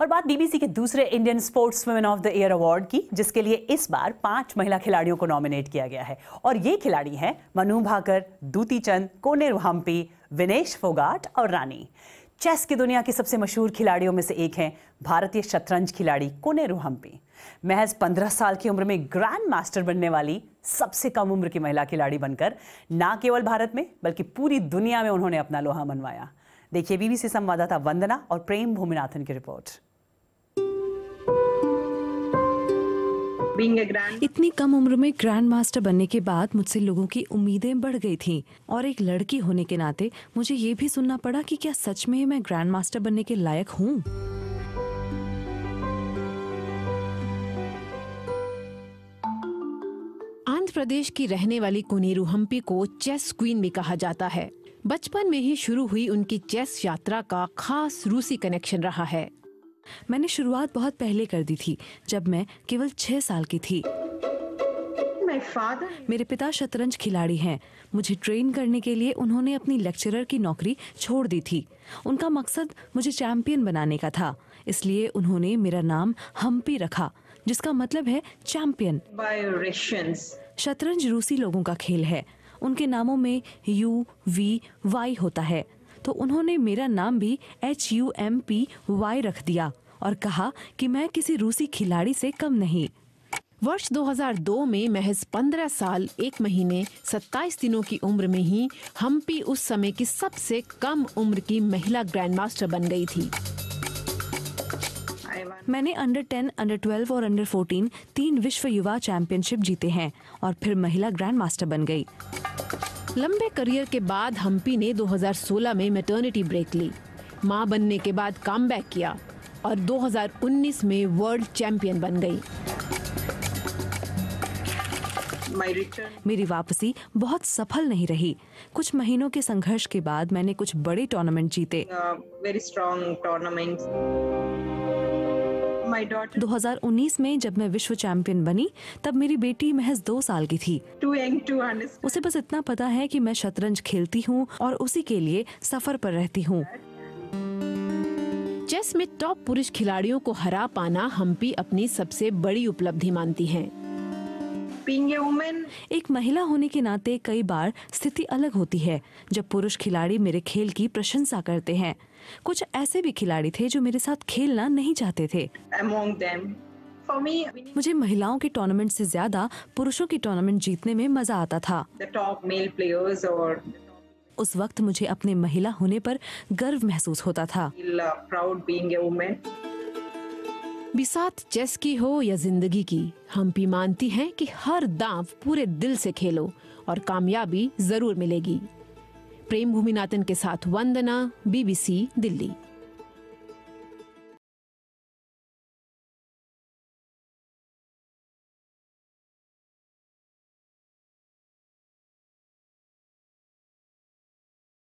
और बात बीबीसी के दूसरे Indian sports women of the year award की, जिसके लिए इस बार पाँच महिला खिलाड़ियों को नॉमिनेट किया गया है। और ये खिलाड़ी हैं मनु भाकर, दूती चंद, कोनेर हम्पी विनेश फोगाट और रानी। चेस की दुनिया की सबसे मशहूर खिलाड़ियों में से एक हैं भारतीय शतरंज खिलाड़ी कोनेरू हम्पी महज 15 साल की उम्र में ग्रैंड मास्टर बनने वाली सबसे कम उम्र की महिला खिलाड़ी बनकर, ना केवल भारत में, बल्कि पूरी दुनिया में उन्होंने अपना लोहा मनवाया। देखिए बीबीसी संवाददाता वंदना और प्रेम भूमिनाथन की रिपोर्ट। इतनी कम उम्र में ग्रैंड मास्टर बनने के बाद मुझसे लोगों की उम्मीदें बढ़ गई थीं। और एक लड़की होने के नाते मुझे ये भी सुनना पड़ा कि क्या सच में मैं ग्रैंड मास्टर बनने के लायक हूँ। आंध्र प्रदेश की रहने वाली कुनीरू हम्पी को चेस क्वीन भी कहा जाता है। बचपन में ही शुरू हुई उनकी चेस यात्रा का खास रूसी कनेक्शन रहा है। मैंने शुरुआत बहुत पहले कर दी थी जब मैं केवल छह साल की थी। मेरे पिता शतरंज खिलाड़ी हैं। मुझे ट्रेन करने के लिए उन्होंने अपनी लेक्चरर की नौकरी छोड़ दी थी। उनका मकसद मुझे चैंपियन बनाने का था। इसलिए उन्होंने मेरा नाम हम्पी रखा जिसका मतलब है चैंपियन। शतरंज रूसी लोगों का खेल है। उनके नामों में यू वी वाई होता है। तो उन्होंने मेरा नाम भी H U M P Y रख दिया और कहा कि मैं किसी रूसी खिलाड़ी से कम नहीं। वर्ष 2002 में महज 15 साल एक महीने 27 दिनों की उम्र में ही हम्पी उस समय की सबसे कम उम्र की महिला ग्रैंडमास्टर बन गई थी। मैंने अंडर 10, अंडर 12 और अंडर 14 तीन विश्व युवा चैंपियनशिप जीते हैं और फिर महिला ग्रैंड मास्टर बन गई। लंबे करियर के बाद हम्पी ने 2016 में मेटर्निटी ब्रेक ली। माँ बनने के बाद कम किया और 2019 में वर्ल्ड चैंपियन बन गई। मेरी वापसी बहुत सफल नहीं रही। कुछ महीनों के संघर्ष के बाद मैंने कुछ बड़े टूर्नामेंट जीते। वेरी स्ट्रॉन्ग टूर्नामेंट्स 2019 में जब मैं विश्व चैंपियन बनी तब मेरी बेटी महज दो साल की थी। उसे बस इतना पता है कि मैं शतरंज खेलती हूँ और उसी के लिए सफ़र पर रहती हूँ। चेस में टॉप पुरुष खिलाड़ियों को हरा पाना हम्पी अपनी सबसे बड़ी उपलब्धि मानती हैं। एक महिला होने के नाते कई बार स्थिति अलग होती है जब पुरुष खिलाड़ी मेरे खेल की प्रशंसा करते हैं। कुछ ऐसे भी खिलाड़ी थे जो मेरे साथ खेलना नहीं चाहते थे। मुझे महिलाओं के टूर्नामेंट से ज़्यादा पुरुषों के टूर्नामेंट जीतने में मज़ा आता था। उस वक्त मुझे अपने महिला होने पर गर्व महसूस होता था। बिसात चेस की हो या ज़िंदगी की हम्पी मानती हैं कि हर दांव पूरे दिल से खेलो और कामयाबी ज़रूर मिलेगी। प्रेम भूमिनाथन के साथ वंदना, बीबीसी दिल्ली।